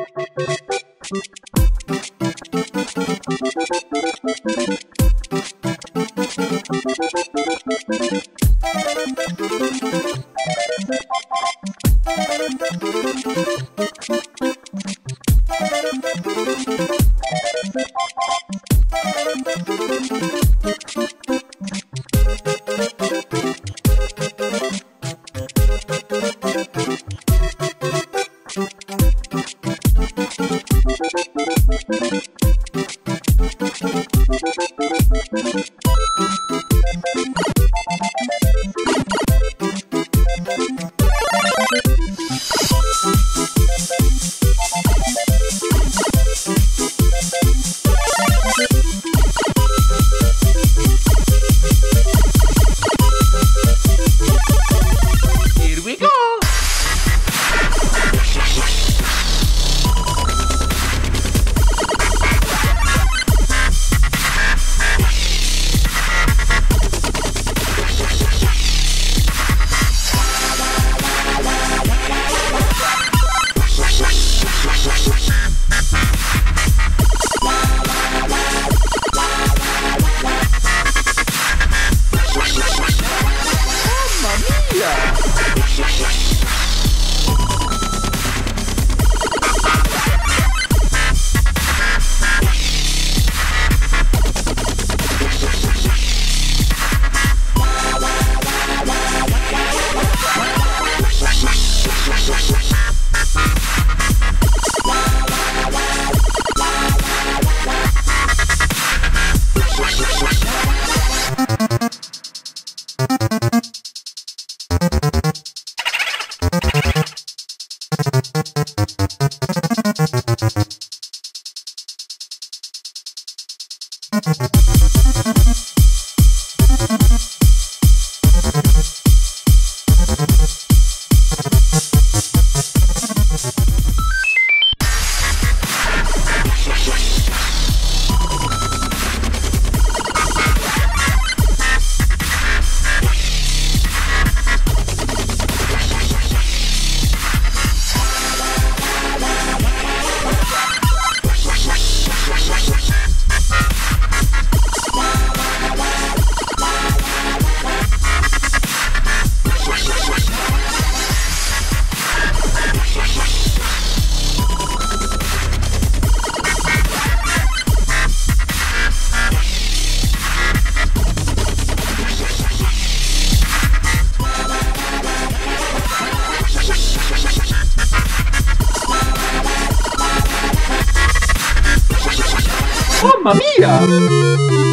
Here Mamma mia! Thank you. Mamma mia!